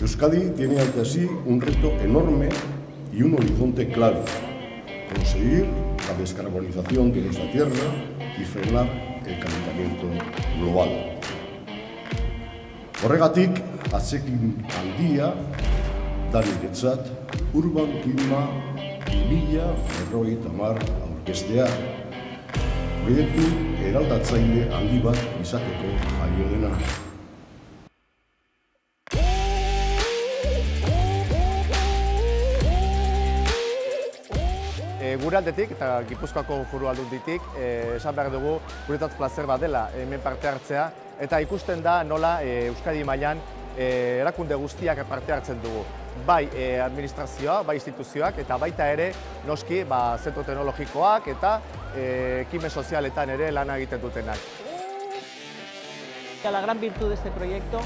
Euskadi tiene ante sí un reto enorme y un horizonte claro, conseguir la descarbonización de nuestra tierra y frenar el calentamiento global. Horregatik, atzekin handia, da niretzat, urban klima 2000 tamar aurkestea, proiektu eraldatzaile handi bat izateko jaio dena. E, gure aldetik eta Gipuzkoako furu aldunditik e, esan behar dugu guretzat placer bat dela hemen parte hartzea eta ikusten da nola e, Euskadi mailan e, erakunde guztiak parte hartzen dugu. Bai e, administrazioa, bai instituzioak eta baita ere noski ba, zentro teknologikoak eta ekime sozialetan ere lana egiten dutenak. La gran virtud de este proyecto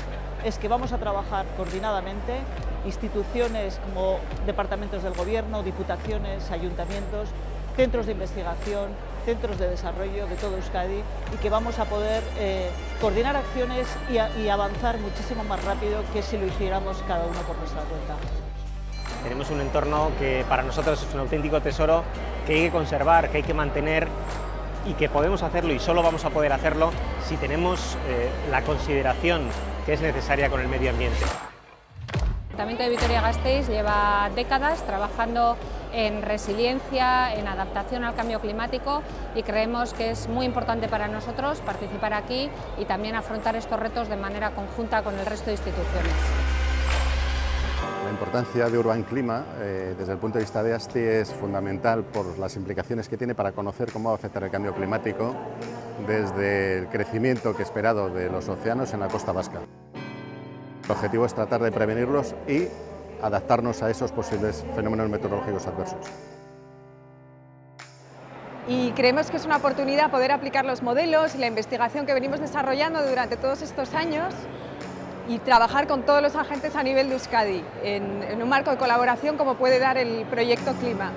es que vamos a trabajar coordinadamente instituciones como departamentos del gobierno, diputaciones, ayuntamientos, centros de investigación, centros de desarrollo de todo Euskadi y que vamos a poder eh, coordinar acciones y, avanzar muchísimo más rápido que si lo hiciéramos cada uno por nuestra cuenta. Tenemos un entorno que para nosotros es un auténtico tesoro que hay que conservar, que hay que mantener y que podemos hacerlo y solo vamos a poder hacerlo si tenemos eh, la consideración que es necesaria con el medio ambiente. El Ayuntamiento de Vitoria-Gasteiz lleva décadas trabajando en resiliencia, en adaptación al cambio climático y creemos que es muy importante para nosotros participar aquí y también afrontar estos retos de manera conjunta con el resto de instituciones. La importancia de Urban Clima eh, desde el punto de vista de ASTI es fundamental por las implicaciones que tiene para conocer cómo va a afectar el cambio climático desde el crecimiento que esperado de los océanos en la costa vasca. El objetivo es tratar de prevenirlos y adaptarnos a esos posibles fenómenos meteorológicos adversos. Y creemos que es una oportunidad poder aplicar los modelos y la investigación que venimos desarrollando durante todos estos años y trabajar con todos los agentes a nivel de Euskadi en, en un marco de colaboración como puede dar el proyecto Clima.